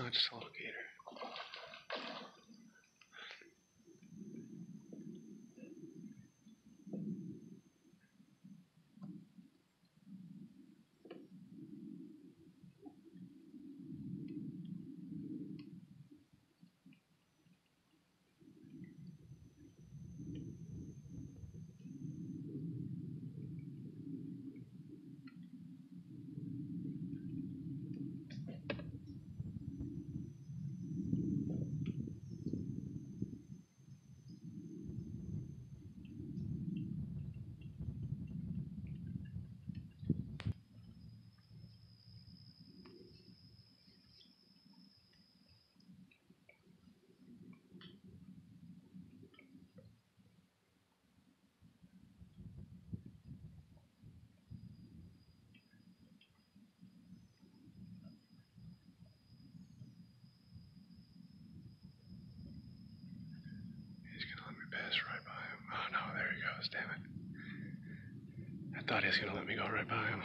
Oh, just a pass right by him. Oh no, there he goes, damn it. I thought he was gonna let me go right by him.